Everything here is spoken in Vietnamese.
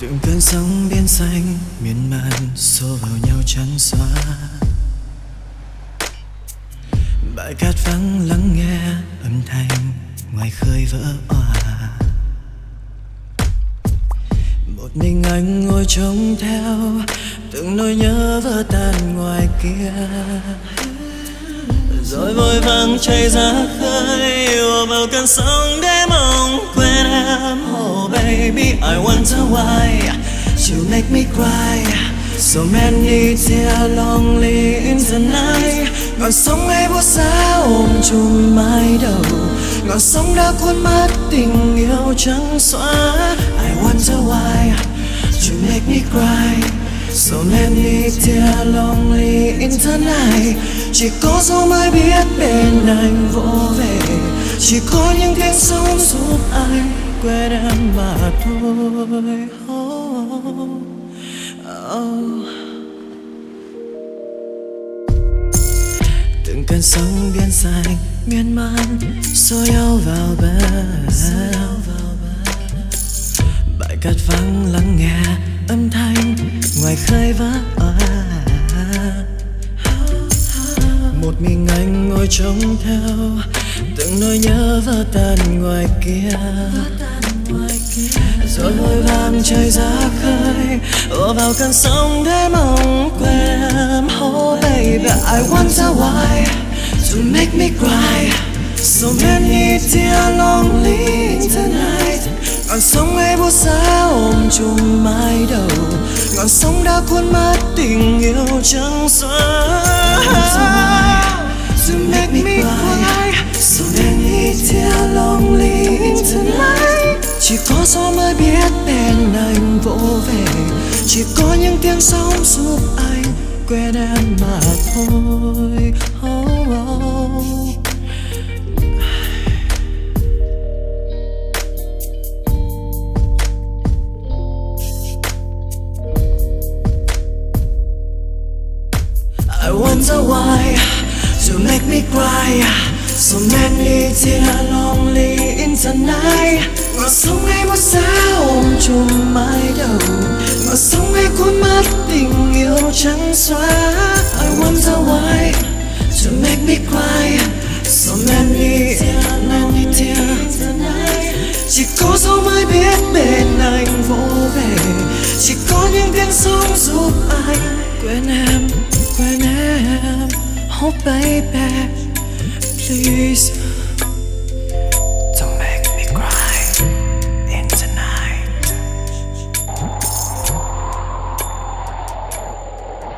từng cơn sóng biển xanh miên man xô vào nhau trắng xóa. Bãi cát vắng lắng nghe âm thanh ngoài khơi vỡ òa. Một mình anh ngồi trông theo từng nỗi nhớ vỡ tan ngoài kia. Rồi vội vàng chạy ra khơi, ùa vào cơn sóng để mong quên em. oh baby, I wonder why you make me cry. So many tears lonely in the night. Ngọn sóng ấy buốt giá ôm chùm mái đầu. Ngọn sóng đã cuốn mất tình yêu trắng xóa. I wonder why you make me cry. So many tears lonely in the night. Chỉ có gió mới biết bên anh vỗ về. Chỉ có những tiếng sóng giúp anh quên em mà thôi. Oh, oh. Từng cơn sóng biển xanh miên man xô nhau vào bờ. Bãi cát vắng lắng nghe âm thanh ngoài khơi vỡ òa. Một mình anh ngồi trông theo từng nỗi nhớ vỡ tan ngoài kia. Rồi vội vàng trời ra khơi, ùa vào cơn sóng để mong quên. Oh baby, I wonder why to make me cry. So many tears lonely tonight ngọn sóng ấy buốt giá ôm chùm mái đầu. Ngọn sóng đã cuốn mất tình yêu trắng xóa. Biết bên anh vỗ về. Chỉ có những tiếng sóng giúp anh quên em mà thôi. Oh, oh. I wonder why you make me cry. So many tears lonely in the night. Ngọn sống ấy một giá ôm mái đầu mà sóng hay cuốn mất tình yêu trắng xóa. I wonder why to make me cry. So many many tears Chỉ có gió mới biết bên anh vô về. Chỉ có những tiếng sóng giúp anh quên em quên em. Oh baby, Please.